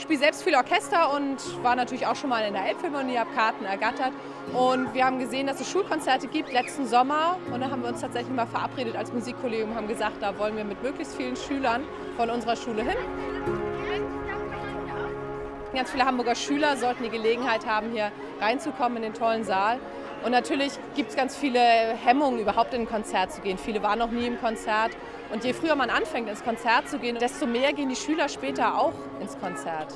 Ich spiele selbst viel Orchester und war natürlich auch schon mal in der Elbphilharmonie, habe Karten ergattert. Und wir haben gesehen, dass es Schulkonzerte gibt letzten Sommer. Und da haben wir uns tatsächlich mal verabredet als Musikkollegium haben gesagt, da wollen wir mit möglichst vielen Schülern von unserer Schule hin. Ganz viele Hamburger Schüler sollten die Gelegenheit haben, hier reinzukommen in den tollen Saal. Und natürlich gibt es ganz viele Hemmungen, überhaupt in ein Konzert zu gehen. Viele waren noch nie im Konzert. Und je früher man anfängt, ins Konzert zu gehen, desto mehr gehen die Schüler später auch ins Konzert.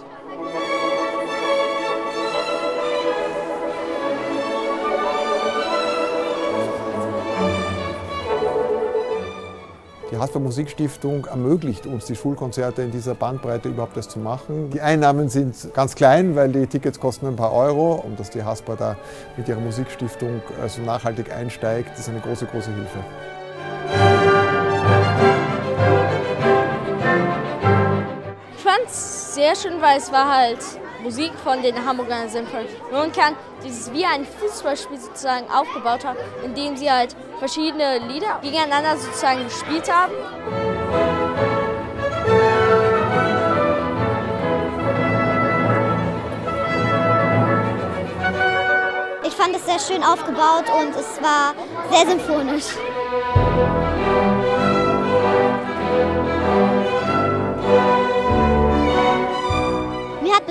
Die Hasper Musikstiftung ermöglicht uns, die Schulkonzerte in dieser Bandbreite überhaupt erst zu machen. Die Einnahmen sind ganz klein, weil die Tickets kosten ein paar Euro. Und dass die Hasper da mit ihrer Musikstiftung so also nachhaltig einsteigt, ist eine große, große Hilfe. Ich fand es sehr schön, weil es war halt Musik von den Hamburger Symphonikern, die es wie ein Fußballspiel sozusagen aufgebaut haben, indem sie halt verschiedene Lieder gegeneinander sozusagen gespielt haben. Ich fand es sehr schön aufgebaut und es war sehr symphonisch.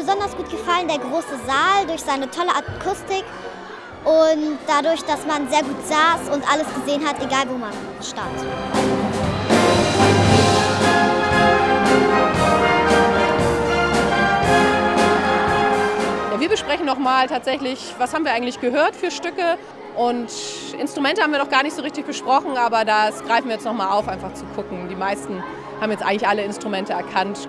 Besonders gut gefallen, der große Saal durch seine tolle Akustik und dadurch, dass man sehr gut saß und alles gesehen hat, egal wo man stand. Wir besprechen nochmal tatsächlich, was haben wir eigentlich gehört für Stücke und Instrumente haben wir noch gar nicht so richtig besprochen, aber das greifen wir jetzt nochmal auf, einfach zu gucken. Die meisten haben jetzt eigentlich alle Instrumente erkannt.